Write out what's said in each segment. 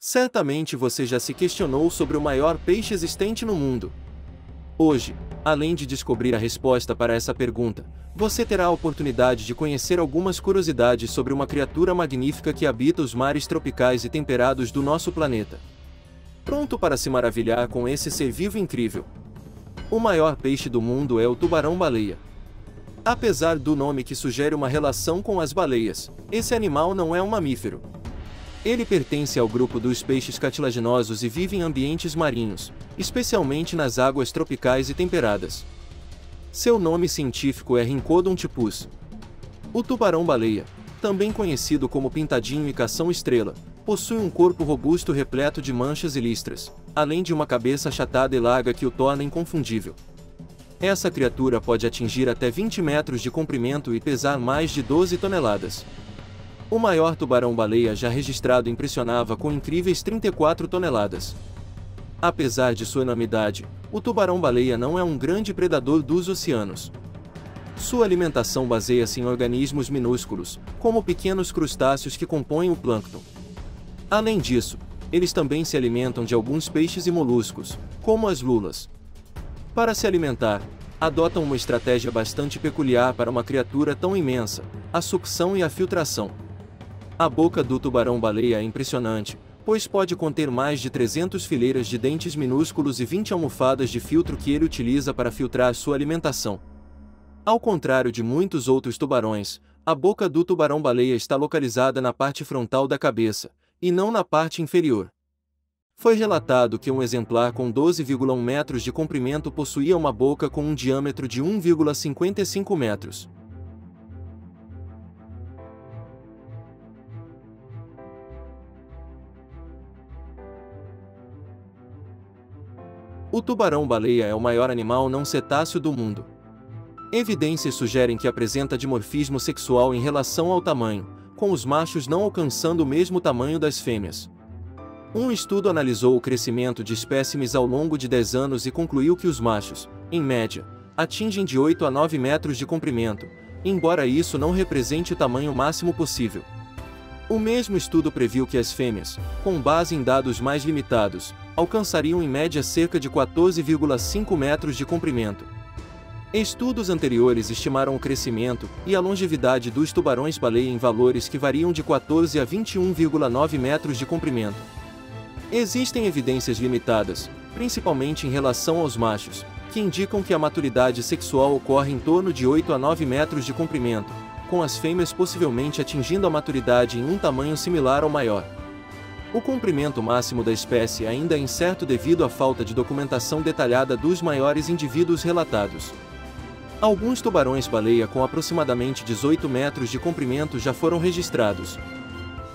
Certamente você já se questionou sobre o maior peixe existente no mundo. Hoje, além de descobrir a resposta para essa pergunta, você terá a oportunidade de conhecer algumas curiosidades sobre uma criatura magnífica que habita os mares tropicais e temperados do nosso planeta. Pronto para se maravilhar com esse ser vivo incrível? O maior peixe do mundo é o tubarão-baleia. Apesar do nome que sugere uma relação com as baleias, esse animal não é um mamífero. Ele pertence ao grupo dos peixes cartilaginosos e vive em ambientes marinhos, especialmente nas águas tropicais e temperadas. Seu nome científico é Rincodon tipus. O tubarão-baleia, também conhecido como pintadinho e cação-estrela, possui um corpo robusto repleto de manchas e listras, além de uma cabeça achatada e larga que o torna inconfundível. Essa criatura pode atingir até 20 metros de comprimento e pesar mais de 12 toneladas. O maior tubarão-baleia já registrado impressionava com incríveis 34 toneladas. Apesar de sua enormidade, o tubarão-baleia não é um grande predador dos oceanos. Sua alimentação baseia-se em organismos minúsculos, como pequenos crustáceos que compõem o plâncton. Além disso, eles também se alimentam de alguns peixes e moluscos, como as lulas. Para se alimentar, adotam uma estratégia bastante peculiar para uma criatura tão imensa: a sucção e a filtração. A boca do tubarão-baleia é impressionante, pois pode conter mais de 300 fileiras de dentes minúsculos e 20 almofadas de filtro que ele utiliza para filtrar sua alimentação. Ao contrário de muitos outros tubarões, a boca do tubarão-baleia está localizada na parte frontal da cabeça, e não na parte inferior. Foi relatado que um exemplar com 12,1 metros de comprimento possuía uma boca com um diâmetro de 1,55 metros. O tubarão-baleia é o maior animal não cetáceo do mundo. Evidências sugerem que apresenta dimorfismo sexual em relação ao tamanho, com os machos não alcançando o mesmo tamanho das fêmeas. Um estudo analisou o crescimento de espécimes ao longo de 10 anos e concluiu que os machos, em média, atingem de 8 a 9 metros de comprimento, embora isso não represente o tamanho máximo possível. O mesmo estudo previu que as fêmeas, com base em dados mais limitados, alcançariam em média cerca de 14,5 metros de comprimento. Estudos anteriores estimaram o crescimento e a longevidade dos tubarões-baleia em valores que variam de 14 a 21,9 metros de comprimento. Existem evidências limitadas, principalmente em relação aos machos, que indicam que a maturidade sexual ocorre em torno de 8 a 9 metros de comprimento, com as fêmeas possivelmente atingindo a maturidade em um tamanho similar ao maior. O comprimento máximo da espécie ainda é incerto devido à falta de documentação detalhada dos maiores indivíduos relatados. Alguns tubarões-baleia com aproximadamente 18 metros de comprimento já foram registrados.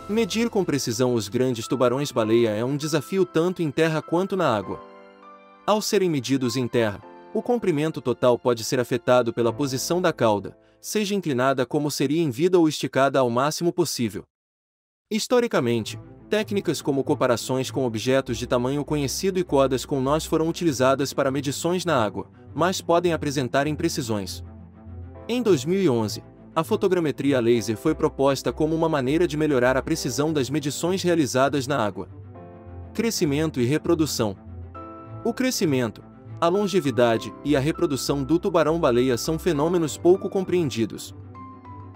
Medir com precisão os grandes tubarões-baleia é um desafio tanto em terra quanto na água. Ao serem medidos em terra, o comprimento total pode ser afetado pela posição da cauda, seja inclinada como seria em vida ou esticada ao máximo possível. Historicamente, técnicas como comparações com objetos de tamanho conhecido e cordas com nós foram utilizadas para medições na água, mas podem apresentar imprecisões. Em 2011, a fotogrametria laser foi proposta como uma maneira de melhorar a precisão das medições realizadas na água. Crescimento e reprodução. O crescimento, a longevidade e a reprodução do tubarão-baleia são fenômenos pouco compreendidos.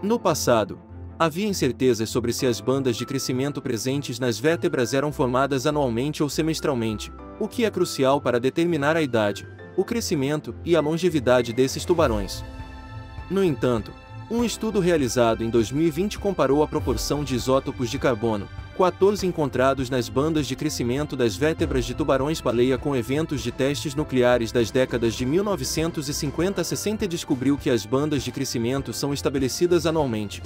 No passado, havia incertezas sobre se as bandas de crescimento presentes nas vértebras eram formadas anualmente ou semestralmente, o que é crucial para determinar a idade, o crescimento e a longevidade desses tubarões. No entanto, um estudo realizado em 2020 comparou a proporção de isótopos de carbono, 14 encontrados nas bandas de crescimento das vértebras de tubarões-baleia com eventos de testes nucleares das décadas de 1950 a 60 e descobriu que as bandas de crescimento são estabelecidas anualmente.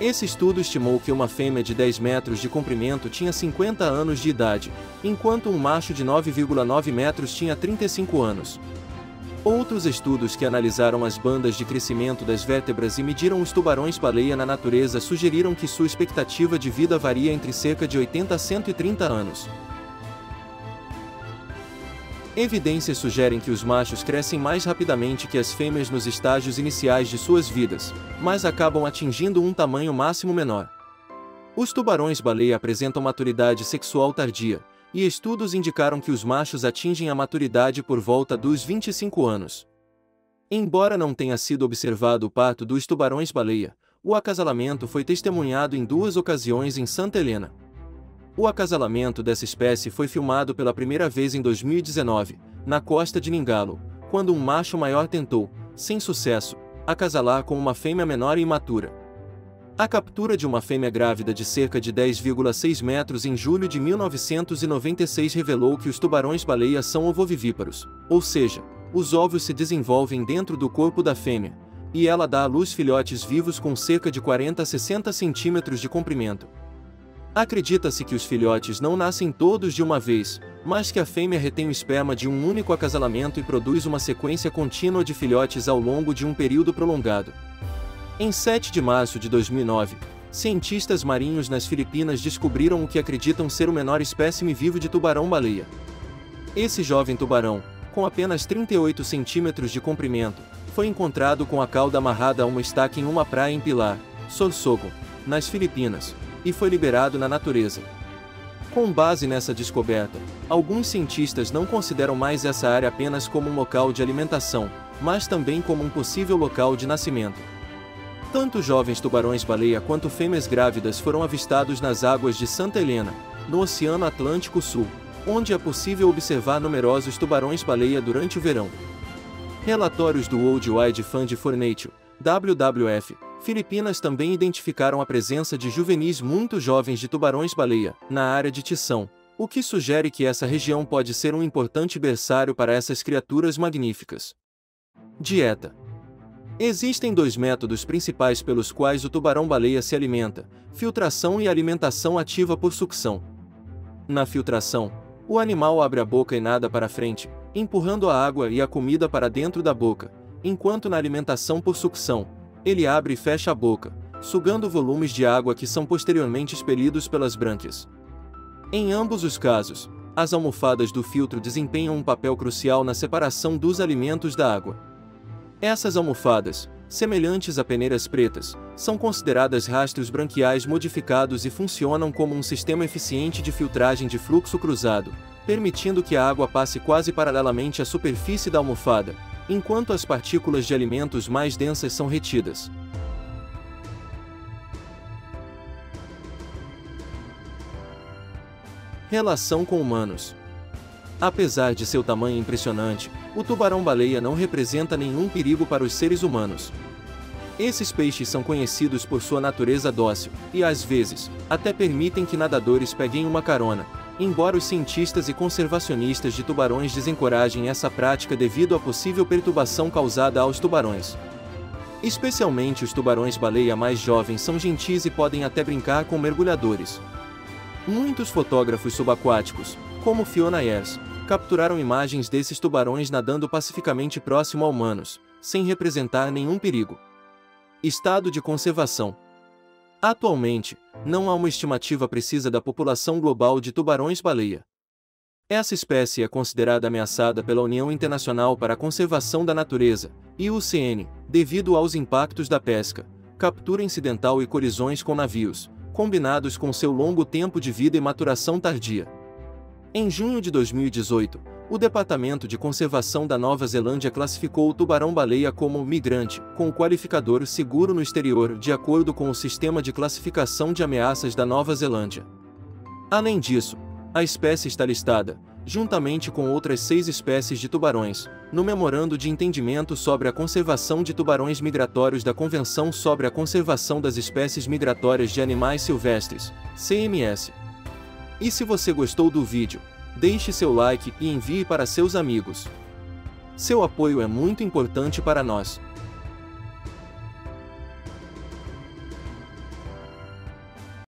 Esse estudo estimou que uma fêmea de 10 metros de comprimento tinha 50 anos de idade, enquanto um macho de 9,9 metros tinha 35 anos. Outros estudos que analisaram as bandas de crescimento das vértebras e mediram os tubarões-baleia na natureza sugeriram que sua expectativa de vida varia entre cerca de 80 a 130 anos. Evidências sugerem que os machos crescem mais rapidamente que as fêmeas nos estágios iniciais de suas vidas, mas acabam atingindo um tamanho máximo menor. Os tubarões-baleia apresentam maturidade sexual tardia, e estudos indicaram que os machos atingem a maturidade por volta dos 25 anos. Embora não tenha sido observado o parto dos tubarões-baleia, o acasalamento foi testemunhado em duas ocasiões em Santa Helena. O acasalamento dessa espécie foi filmado pela primeira vez em 2019, na costa de Ningalo, quando um macho maior tentou, sem sucesso, acasalar com uma fêmea menor e imatura. A captura de uma fêmea grávida de cerca de 10,6 metros em julho de 1996 revelou que os tubarões-baleia são ovovivíparos, ou seja, os ovos se desenvolvem dentro do corpo da fêmea, e ela dá à luz filhotes vivos com cerca de 40 a 60 centímetros de comprimento. Acredita-se que os filhotes não nascem todos de uma vez, mas que a fêmea retém o esperma de um único acasalamento e produz uma sequência contínua de filhotes ao longo de um período prolongado. Em 7 de março de 2009, cientistas marinhos nas Filipinas descobriram o que acreditam ser o menor espécime vivo de tubarão-baleia. Esse jovem tubarão, com apenas 38 centímetros de comprimento, foi encontrado com a cauda amarrada a uma estaca em uma praia em Pilar, Sorsogon, nas Filipinas, e foi liberado na natureza. Com base nessa descoberta, alguns cientistas não consideram mais essa área apenas como um local de alimentação, mas também como um possível local de nascimento. Tanto jovens tubarões-baleia quanto fêmeas grávidas foram avistados nas águas de Santa Helena, no Oceano Atlântico Sul, onde é possível observar numerosos tubarões-baleia durante o verão. Relatórios do World Wide Fund for Nature, WWF, Filipinas também identificaram a presença de juvenis muito jovens de tubarões-baleia na área de Tição, o que sugere que essa região pode ser um importante berçário para essas criaturas magníficas. Dieta Existem dois métodos principais pelos quais o tubarão-baleia se alimenta: filtração e alimentação ativa por sucção. Na filtração, o animal abre a boca e nada para frente, empurrando a água e a comida para dentro da boca, enquanto na alimentação por sucção, ele abre e fecha a boca, sugando volumes de água que são posteriormente expelidos pelas brânquias. Em ambos os casos, as almofadas do filtro desempenham um papel crucial na separação dos alimentos da água. Essas almofadas, semelhantes a peneiras pretas, são consideradas rastros branquiais modificados e funcionam como um sistema eficiente de filtragem de fluxo cruzado, permitindo que a água passe quase paralelamente à superfície da almofada, enquanto as partículas de alimentos mais densas são retidas. Relação com humanos Apesar de seu tamanho impressionante, o tubarão-baleia não representa nenhum perigo para os seres humanos. Esses peixes são conhecidos por sua natureza dócil, e às vezes, até permitem que nadadores peguem uma carona, embora os cientistas e conservacionistas de tubarões desencorajem essa prática devido à possível perturbação causada aos tubarões. Especialmente os tubarões-baleia mais jovens são gentis e podem até brincar com mergulhadores. Muitos fotógrafos subaquáticos, como Fiona Ayers, capturaram imagens desses tubarões nadando pacificamente próximo a humanos, sem representar nenhum perigo. Estado de conservação. Atualmente, não há uma estimativa precisa da população global de tubarões-baleia. Essa espécie é considerada ameaçada pela União Internacional para a Conservação da Natureza, IUCN, devido aos impactos da pesca, captura incidental e colisões com navios, combinados com seu longo tempo de vida e maturação tardia. Em junho de 2018, o Departamento de Conservação da Nova Zelândia classificou o tubarão-baleia como migrante, com o qualificador seguro no exterior, de acordo com o Sistema de Classificação de Ameaças da Nova Zelândia. Além disso, a espécie está listada, juntamente com outras seis espécies de tubarões, no Memorando de Entendimento sobre a Conservação de Tubarões Migratórios da Convenção sobre a Conservação das Espécies Migratórias de Animais Silvestres, CMS. E se você gostou do vídeo, deixe seu like e envie para seus amigos. Seu apoio é muito importante para nós.